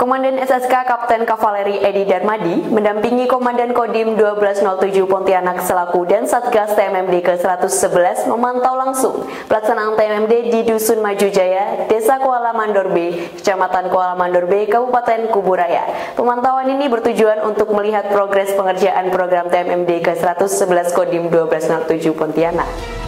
Komandan SSK Kapten Kavaleri Edi Darmadi mendampingi Komandan Kodim 1207 Pontianak selaku dan Satgas TMMD ke-111 memantau langsung pelaksanaan TMMD di Dusun Maju Jaya, Desa Kuala Mandor Kecamatan Kuala Mandor B, Kabupaten Kuburaya. Pemantauan ini bertujuan untuk melihat progres pengerjaan program TMMD ke-111 Kodim 1207 Pontianak.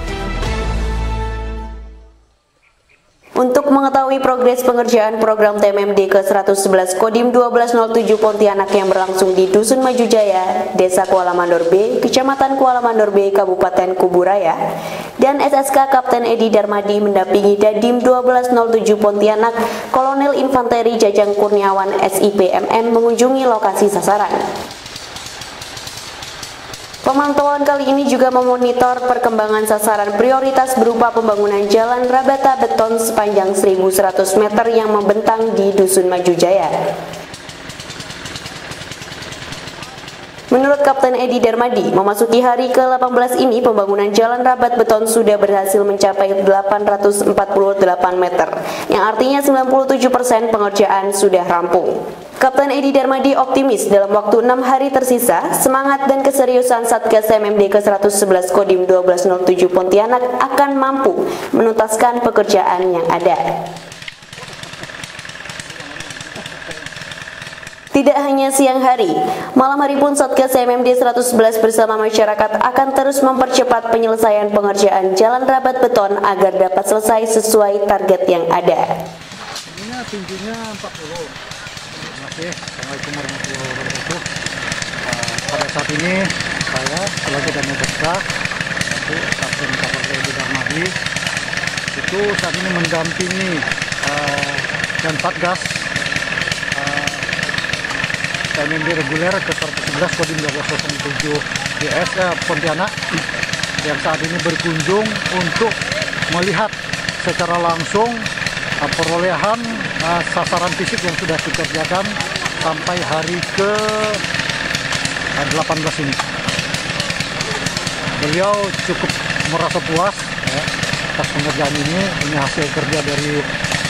Untuk mengetahui progres pengerjaan program TMMD ke-111 Kodim 1207 Pontianak yang berlangsung di Dusun Maju Jaya, Desa Kuala Mandor B, Kecamatan Kuala Mandor B, Kabupaten Kuburaya, dan SSK Kapten Edi Darmadi mendampingi Dadim 1207 Pontianak, Kolonel Infanteri Jajang Kurniawan SIPMM mengunjungi lokasi sasaran. Pemantauan kali ini juga memonitor perkembangan sasaran prioritas berupa pembangunan jalan rabata beton sepanjang 1100 meter yang membentang di Dusun Maju Jaya. Menurut Kapten Edi Darmadi, memasuki hari ke-18 ini pembangunan jalan rabat beton sudah berhasil mencapai 848 meter, yang artinya 97% pengerjaan sudah rampung. Kapten Edi Darmadi optimis dalam waktu enam hari tersisa, semangat dan keseriusan Satgas MMD ke-111 Kodim 1207 Pontianak akan mampu menuntaskan pekerjaan yang ada. Tidak hanya siang hari, malam hari pun Satgas MMD 111 bersama masyarakat akan terus mempercepat penyelesaian pengerjaan jalan rabat beton agar dapat selesai sesuai target yang ada. Ini tingginya 40 kasih. Assalamualaikum warahmatullahi wabarakatuh. Uh, pada saat ini saya selaku dan Beska itu Kapten Kapal Tni Darmadi itu saat ini mendampingi uh, dan Satgas uh, TMMD reguler ke 111 Kodim 1207 DS eh, Pontianak yang saat ini berkunjung untuk melihat secara langsung uh, perolehan uh, sasaran fisik yang sudah dikerjakan sampai hari ke 18 ini. Beliau cukup merasa puas ya, atas pengerjaan ini. Ini hasil kerja dari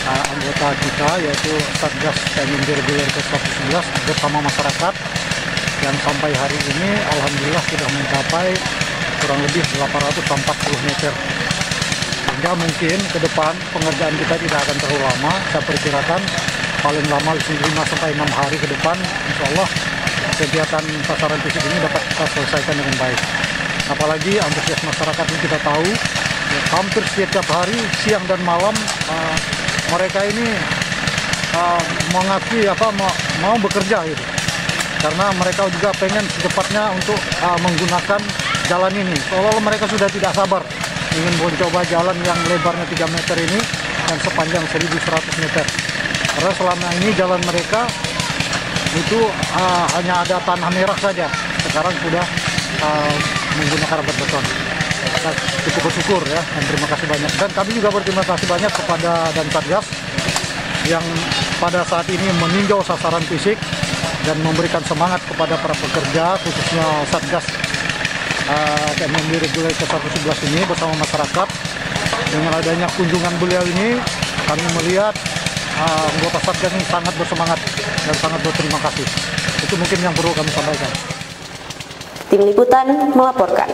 uh, anggota kita yaitu Satgas TNI Reguler ke-111 bersama masyarakat yang sampai hari ini alhamdulillah sudah mencapai kurang lebih 840 meter sehingga mungkin ke depan pengerjaan kita tidak akan terlalu lama. Saya perkirakan paling lama 5 sampai 6 hari ke depan insya Allah kegiatan pasaran fisik ini dapat kita selesaikan dengan baik. Apalagi antusias masyarakat ini kita tahu ya, hampir setiap hari siang dan malam uh, mereka ini uh, mengakui apa mau, mau bekerja gitu. Karena mereka juga pengen secepatnya untuk uh, menggunakan jalan ini. Seolah mereka sudah tidak sabar ingin mencoba jalan yang lebarnya 3 meter ini dan sepanjang 1100 meter. Karena selama ini jalan mereka itu uh, hanya ada tanah merah saja. Sekarang sudah uh, menggunakan rabat beton. Kita cukup bersyukur ya dan terima kasih banyak. Dan kami juga berterima kasih banyak kepada dan Satgas yang pada saat ini meninjau sasaran fisik dan memberikan semangat kepada para pekerja khususnya Satgas uh, reguler ke 111 ini bersama masyarakat. Dengan adanya kunjungan beliau ini, kami melihat uh, Satgas ini sangat bersemangat dan sangat berterima kasih. Itu mungkin yang perlu kami sampaikan. Tim Liputan melaporkan.